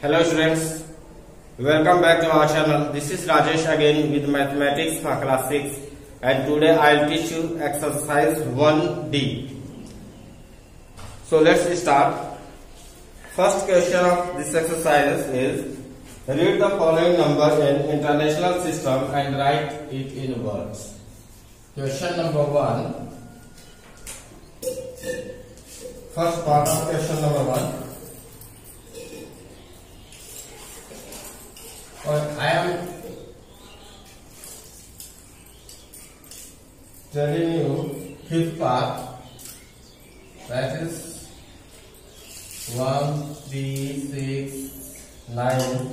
Hello students, welcome back to our channel. This is Rajesh again with mathematics for class 6 and today I'll teach you exercise 1D. So let's start. First question of this exercise is read the following number in international system and write it in words. Question number 1. First part of question number 1. I am telling you fifth part that is one, three, six, nine,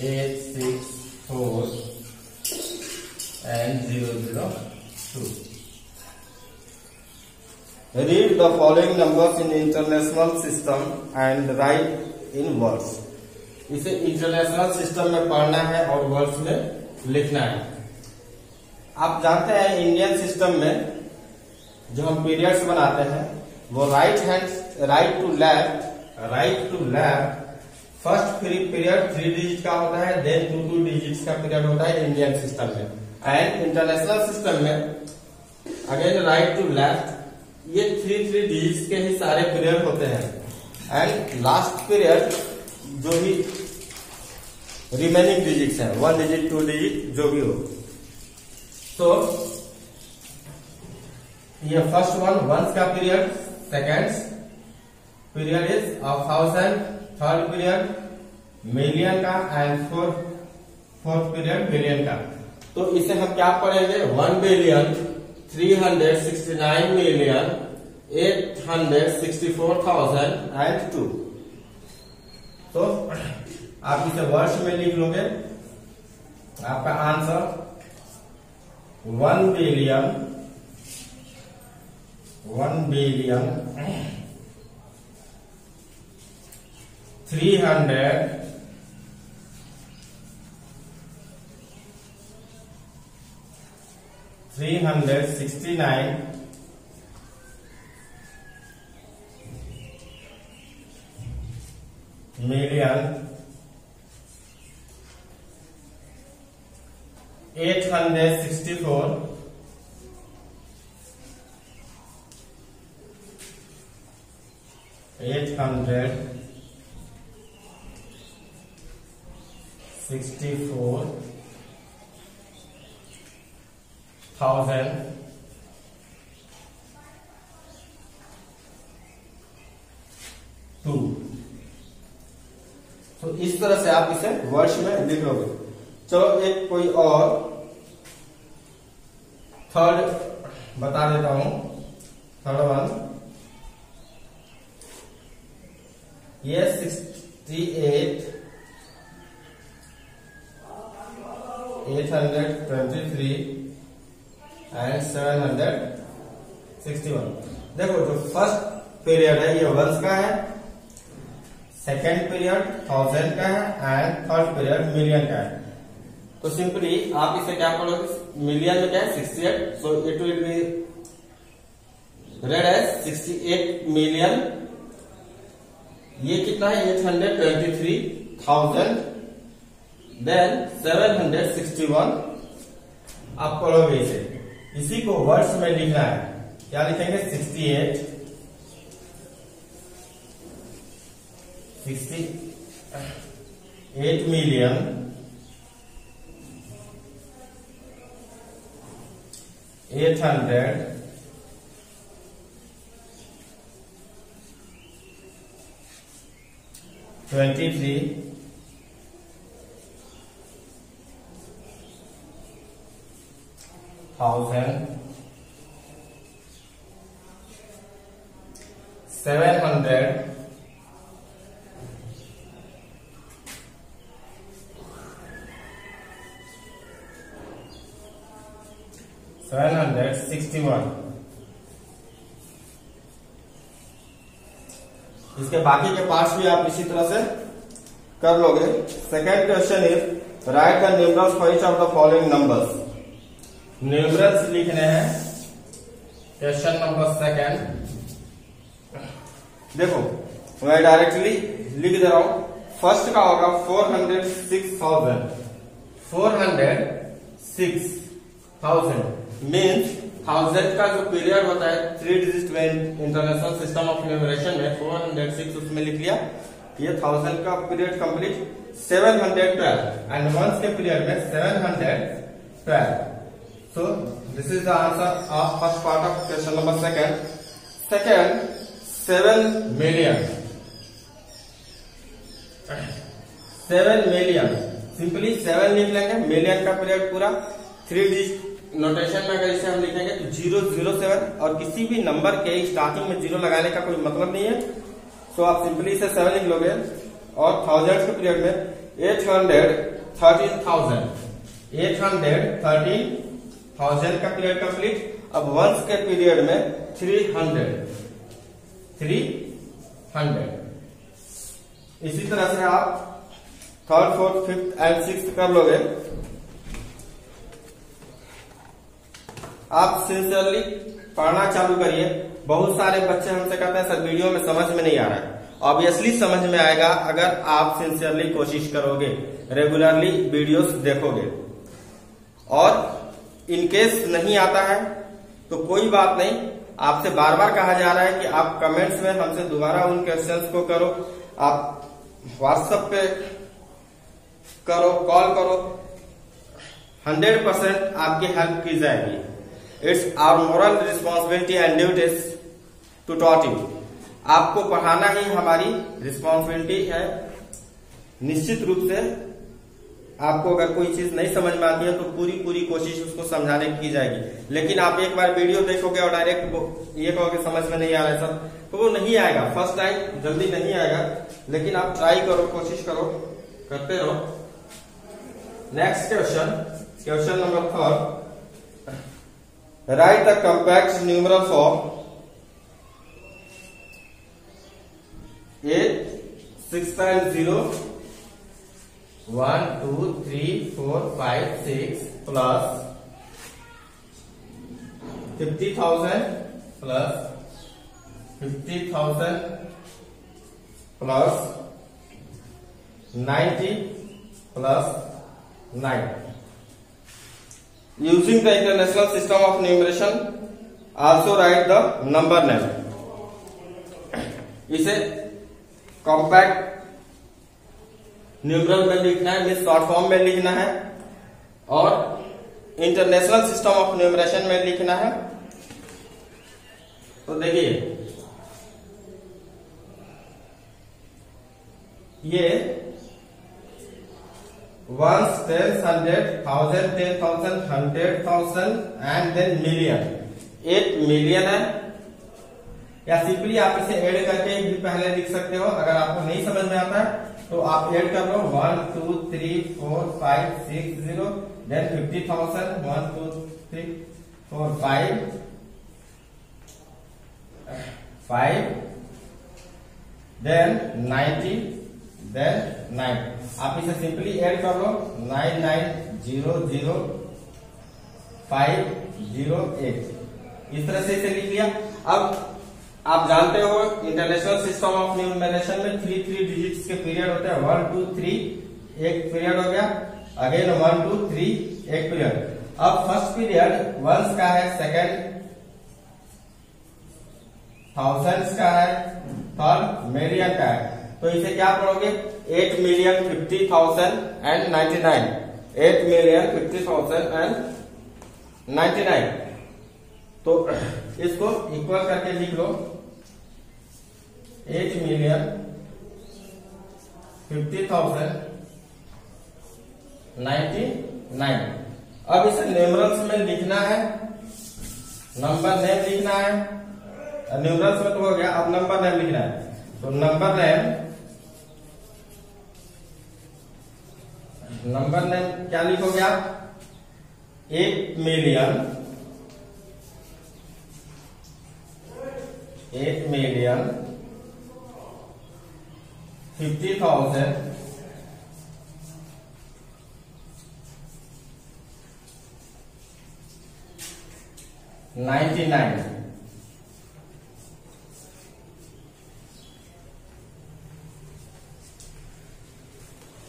eight, six, four, and zero, zero, two. Read the following numbers in the international system and write in words. इसे international system में पढ़ना है और words में लिखना है। आप जानते हैं इंडियन सिस्टम में जो हम पीरियड्स बनाते हैं, वो right hand right to left right to left first free period three digit का होता है देन टू टू डिजिट का पीरियड होता है इंडियन सिस्टम में। एंड इंटरनेशनल सिस्टम में अगेन राइट टू लेफ़्ट ये थ्री थ्री डिजिट के ही सारे पीरियड होते हैं। एंड लास्ट पीरियड जो भी रिमेनिंग डिजिट्स है वन डिजिट टू डिजिट जो भी हो। तो ये फ़र्स्ट वन वंस का period second period is of thousand third period million का and fourth fourth period million का। तो इसे हम क्या पढ़ेंगे? One billion three hundred sixty nine million eight hundred sixty four thousand and two तो आप इसे वर्ष में लिख लोगे। आपका answer one billion one billion three hundred three hundred sixty nine median eight hundred sixty four. Eight hundred sixty four. Thousand. Two. इस तरह से आप इसे वर्ष में लिखोगे चलो, एक कोई और थर्ड बता देता हूँ। थर्ड वन ये sixty eight eight hundred twenty three and seven hundred sixty one देखो, जो फ़र्स्ट पीरियड है, ये वंश का है सेकेंड पीरियड थाउज़ेंड का है एंड थर्ड पीरियड मिलियन का है. तो सिंपली आप इसे क्या पढ़ोगे मिलियन में क्या है sixty eight so it will be read as sixty eight million ये कितना है? Eight hundred twenty three thousand then seven hundred sixty one आप पढ़ोगे इसे. इसी को वर्ड्स में लिखना है. क्या लिखेंगे? Sixty eight eight million eight hundred twenty three thousand seven hundred seven hundred sixty one इसके बाकी के पार्ट्स भी आप इसी तरह से कर लोगे। Second question is write the numerals for each of the following numbers numerals लिखने हैं। क्वेश्चन नंबर सेकेंड देखो मैं डायरेक्टली लिख दे रहा हूँ। फ़र्स्ट का होगा four hundred six thousand four hundred six thousand means thousand का जो पीरियड होता है थ्री डिजिट में इंटरनेशनल सिस्टम ऑफ़ न्यूमरेशन में फोर हंड्रेड सिक्स उसमें लिख लिया। ये थाउज़ेंड का period complete seven hundred twelve and ones के पीरियड में seven hundred twelve so this is the answer of first part of question number second second seven million seven million simply seven लिख लेंगे million का period पूरा three digit notation में अगर इसे हम लिखेंगे तो ज़ीरो ज़ीरो, सेवन और किसी भी नंबर के स्टार्टिंग में ज़ीरो लगाने का कोई मतलब नहीं है। सो आप सिंपली इसे सेवन लिख लोगे और थाउज़ेंड के पीरियड में eight hundred thirteen thousand eight hundred thirteen thousand का पीरियड कंप्लीट अब वंस के पीरियड में थ्री हंड्रेड थ्री हंड्रेड इसी तरह से आप third fourth fifth and six कर लोगे। आप सिंसियरली पढ़ना चालू करिए। बहुत सारे बच्चे हमसे कहते हैं, सर, वीडियो में समझ में नहीं आ रहा है। ऑब्वियसली समझ में आएगा अगर आप सिंसियरली कोशिश करोगे। रेगुलरली वीडियोस देखोगे। और इनकेस नहीं आता है तो कोई बात नहीं। आपसे बार बार कहा जा रहा है कि आप कमेंट्स में हमसे दोबारा उन क्वेश्चंस को करो। आप व्हाट्सएप पे करो कॉल करो। हंड्रेड परसेंट आपकी हेल्प की जाएगी। It's our moral responsibility and duties to taught you आपको पढ़ाना ही हमारी रिस्पॉन्सिबिलिटी है। निश्चित रूप से आपको अगर कोई चीज़ नहीं समझ में आती है तो पूरी पूरी कोशिश उसको समझाने की जाएगी। लेकिन आप एक बार वीडियो देखोगे और डायरेक्ट ये कहोगे, समझ में नहीं आ रहा सब तो वो नहीं आएगा। फ़र्स्ट टाइम जल्दी नहीं आएगा। लेकिन आप ट्राई करो, कोशिश करो, करते रहो। Next question question number third Write the complex numeral for A 6 times 0 1, 2, 3, 4, 5, 6 plus 50,000 plus 50,000 plus 90 plus 9. using the international system of numeration, also write the number name. इसे कॉम्पैक्ट न्यूमरल में लिखना है मीन शॉर्ट फॉर्म में लिखना है, और international system of numeration में लिखना है। तो देखिए, ये ones ten hundred thousand ten thousand hundred thousand and then million eight million है? या सिंपली आप इसे ऐड करके भी पहले लिख सकते हो अगर आपको नहीं समझ में आता है तो आप ऐड कर लो। One two three four five six zero then fifty thousand one two three four five five then ninety then nine आप इसे सिंपली ऐड कर लो. Nine nine zero zero five zero eight इस तरह से इसे लिख लिया. अब आप जानते हो इंटरनेशनल सिस्टम ऑफ़ न्यूमरेशन में थ्री थ्री डिजिट्स के पीरियड होते हैं. वन टू थ्री एक पीरियड हो गया. अगेन वन टू थ्री एक पीरियड अब फ़र्स्ट पीरियड वंस का है. सेकेंड थाउजेंड्स का है. थर्ड मिलियन का है. तो इसे क्या पढ़ोगे eight million fifty thousand and ninety nine eight million fifty thousand and ninety nine तो इसको इक्वल करके लिख लो। Eight million fifty thousand ninety nine अब इसे न्यूमरल्स में लिखना है। नंबर नेम लिखना है। न्यूमरल्स में तो हो गया। अब नंबर नेम लिखना है। तो नंबर नेम नंबर ने क्या लिखोगे आप एक million eight million fifty thousand ninety nine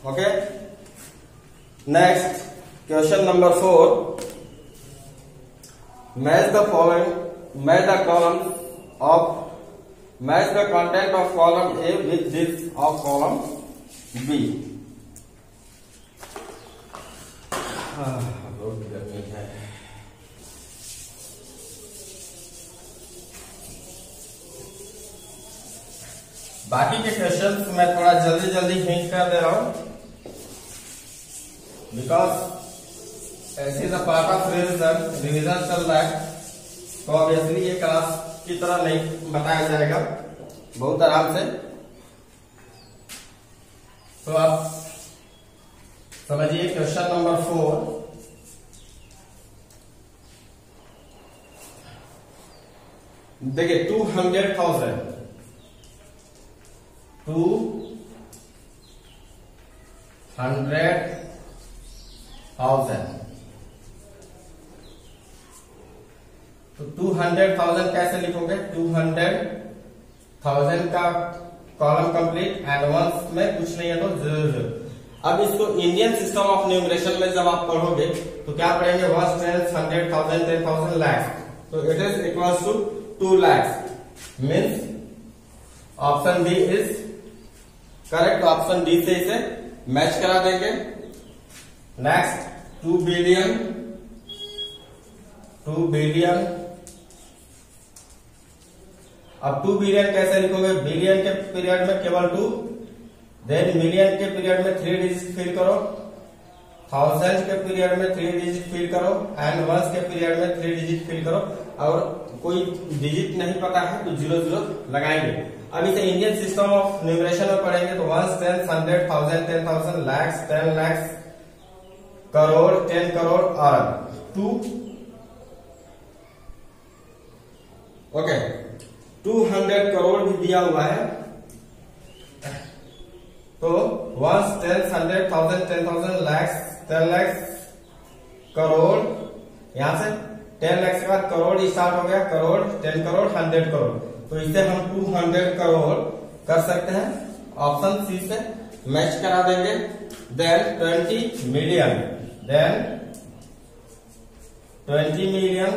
okay next question number four match the following match the column of match the content of column A with this of column B है बाकी के question मैं थोड़ा जल्दी जल्दी hint कर दे रहा हूँ। बिकॉज़ ऐसे पार्ट ऑफ़ रिविजन रिविजन चल रहा है तो ऑब्वियसली ये क्लास की तरह नहीं बताया जाएगा। बहुत आराम से। तो आप समझिए क्वेश्चन नंबर फोर देखिए two hundred thousand two hundred thousand तो टू हंड्रेड थाउज़ेंड कैसे लिखोगे? टू हंड्रेड थाउज़ेंड का कॉलम कंप्लीट एडवांस में कुछ नहीं है तो ज़ीरो ज़ीरो अब इसको इंडियन सिस्टम ऑफ़ न्यूमरेशन में जब आप पढ़ोगे तो क्या पढ़ेंगे? One ten hundred thousand ten thousand lakhs तो it is equal to two lakhs means option B is correct option D से इसे मैच करा देंगे. Next two billion two billion अब टू बिलियन कैसे लिखोगे? बिलियन के पीरियड में केवल टू देन मिलियन के पीरियड में थ्री डिजिट फिल करो। थाउज़ेंड के पीरियड में थ्री डिजिट फिल करो एंड वंस के पीरियड में थ्री डिजिट फिल करो। और कोई डिजिट नहीं पता है तो ज़ीरो ज़ीरो लगाएँगे। इसे इंडियन सिस्टम ऑफ़ न्यूमरेशन में पढ़ेंगे तो ones ten hundred thousand ten thousand lakhs ten lakhs crore ten crore अरब two okay two hundred crore भी दिया हुआ है तो ones ten hundred thousand ten thousand lakhs ten lakhs crore यहाँ से टेन लैक्स के बाद करोड़ स्टार्ट हो गया, करोड़, टेन करोड़, हंड्रेड करोड़। तो इसे हम टू हंड्रेड करोड़ कर सकते हैं। ऑप्शन सी से मैच करा देंगे। Then twenty million. Then twenty million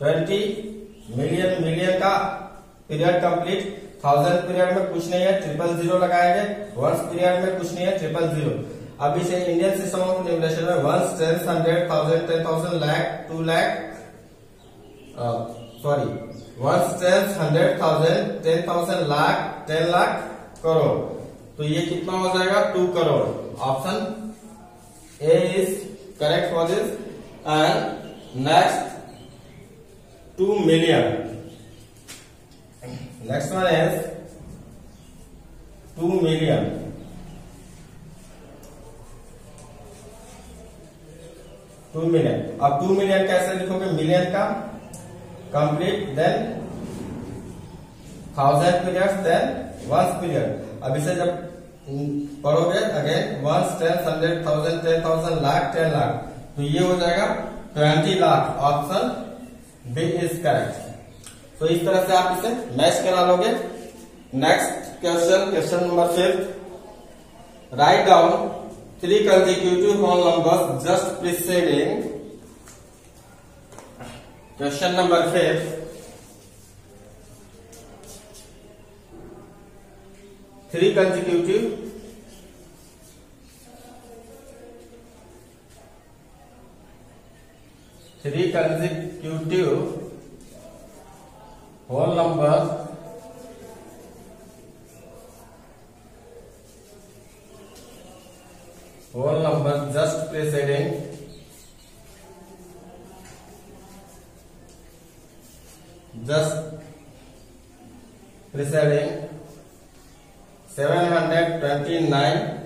twenty million million का पीरियड कंप्लीट थाउज़ेंड पीरियड में कुछ नहीं है ट्रिपल ज़ीरो लगाएँगे. वंस पीरियड में कुछ नहीं है ट्रिपल ज़ीरो अभी से इंडियन सिस्टम ऑफ़ न्यूमरेशन में ones ten hundred thousand ten thousand lakh two lakh sorry ones ten hundred thousand ten thousand lakh ten lakh crore. तो ये कितना हो जाएगा? Two crore. Option A is correct for this. And next, two million. Next one is two million. Two million. अब two million कैसे लिखोगे? Million का complete then thousand period then ones period अब इसे जब पढ़ोगे again ones ten hundred thousand ten thousand lakh ten lakh तो ये हो जाएगा twenty lakh option B is correct तो इस तरह से आप इसे मैच करा लोगे. Next question question number fifth write down three consecutive whole numbers just preceding. Question number fifth three consecutive three consecutive whole number whole number just preceding just preceding number just preceding just preceding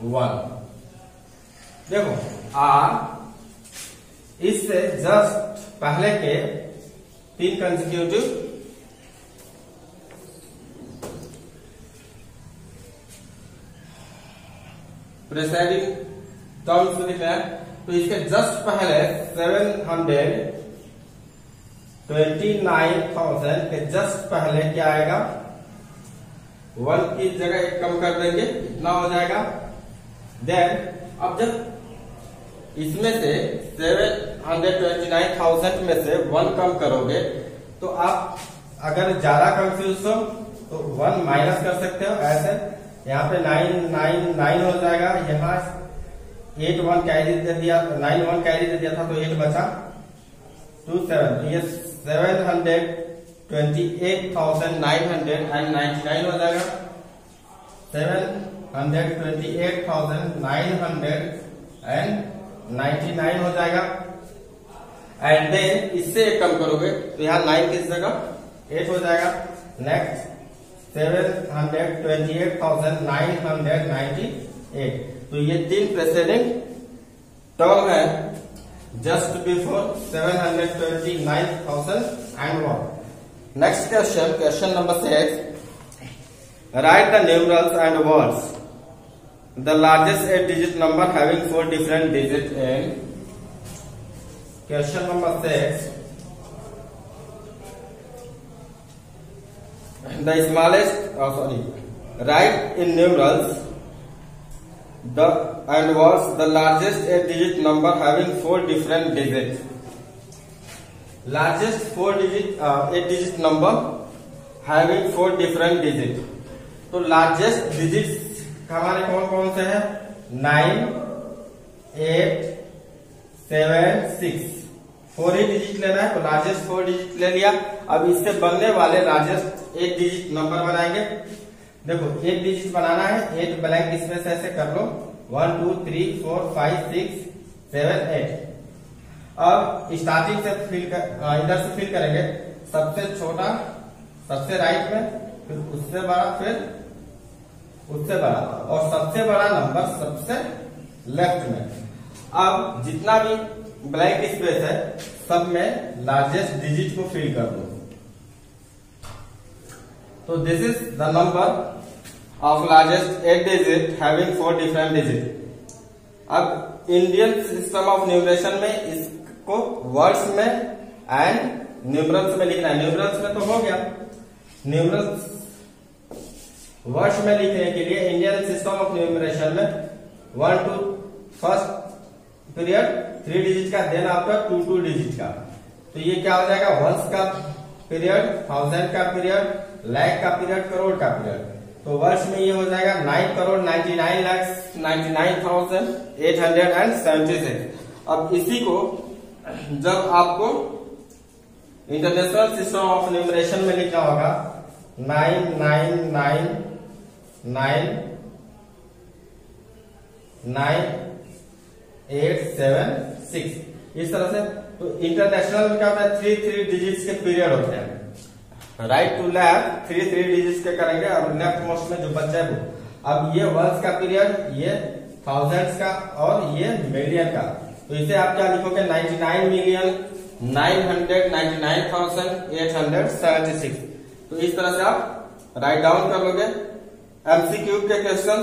729,001 देखो आर इससे just पहले के तीन consecutive presiding terms लिखना है। तो इसके जस्ट पहले seven hundred twenty nine thousand के जस्ट पहले क्या आएगा? वन की जगह एक कम कर देंगे, इतना हो जाएगा। देन अब जब इसमें से seven hundred twenty nine thousand में से वन कम करोगे तो आप अगर ज़्यादा कंफ्यूज हो तो वन माइनस कर सकते हो ऐसे। यहाँ पे नाइन नाइन नाइन हो जाएगा। यहाँ एट वन कैरी दे दिया नाइन वन कैरी दे दिया था तो एट बचा। टू सेवन ये seven hundred twenty eight thousand nine hundred and ninety nine हो जाएगा। Seven hundred twenty eight thousand nine hundred and ninety nine हो जाएगा। एंड देन इससे कम करोगे तो यहाँ नाइन किस जगह? एट हो जाएगा। Next seven hundred twenty eight thousand nine hundred ninety eight. तो ये तीन प्रेसिडेंट टर्म है। just before 729,001. Next question, question number 6. Write the numerals and words. The largest 8 digit number having 4 different digits in. Question number 6. The smallest, oh sorry, write in numerals the and words the largest eight digit number having four different digits largest four digit uh, eight digit number having four different digit तो largest digits हमारे कौन कौन से हैं nine eight seven six four ही digit लेना है तो largest four digit ले लिया अब इससे बनने वाले लार्जेस्ट एट डिजिट नंबर बनाएँगे देखो एट डिजिट बनाना है एट ब्लैंक इसमें से ऐसे कर लो. One two three four five six seven eight अब स्टार्टिंग से फिल कर इधर से फिल करेंगे. सबसे छोटा, सबसे राइट में, फिर उससे बड़ा, फिर उससे बड़ा. और सबसे बड़ा नंबर सबसे लेफ़्ट में. अब जितना भी ब्लैंक स्पेस है, सब में लार्जेस्ट डिजिट को फिल कर दो. This is the number of largest eight digit having four different digit अब इंडियन सिस्टम ऑफ़ न्यूमरेशन में इसको वर्ड्स में एंड न्यूमरल्स में लिखना है। न्यूमरल्स में तो हो गया। न्यूमरल्स वर्ड्स में लिखने के लिए इंडियन सिस्टम ऑफ़ न्यूमरेशन में one two first period three digit का देन आपका टू टू डिजिट का। तो ये क्या हो जाएगा? वंश का पीरियड थाउज़ेंड का पीरियड लैख का पीरियड, करोड़ का पीरियड। तो वर्ष में ये हो जाएगा nine crore ninety nine lakhs ninety nine thousand eight hundred and seventy six. अब इसी को जब आपको इंटरनेशनल सिस्टम ऑफ़ न्यूमरेशन में लिखना होगा, nine nine nine nine nine eight seven six. इस तरह से तो इंटरनेशनल में क्या होता है? थ्री थ्री डिजिट्स के पीरियड होते हैं। Right to left three three digits के करेंगे और लेफ़्ट मोस्ट में जो बच्चा है अब ये वर्ष का पीरियड ये थाउजेंड्स का, और ये मिलियन का। तो इसे आप क्या लिखोगे? 99 million nine hundred ninety nine thousand eight hundred seventy six तो इस तरह से आप राइट डाउन कर लोगे। एमसीक्यू के क्वेश्चन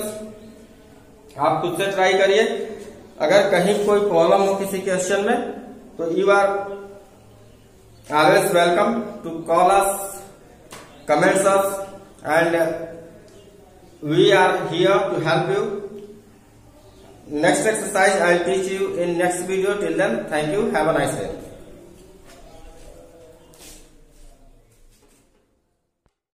आप खुद से ट्राई करिए। अगर कहीं कोई प्रॉब्लम हो किसी क्वेश्चन में तो you are always welcome to call us comments us and we are here to help you. Next exercise i'll teach you in next video. Till then thank you. Have a nice day.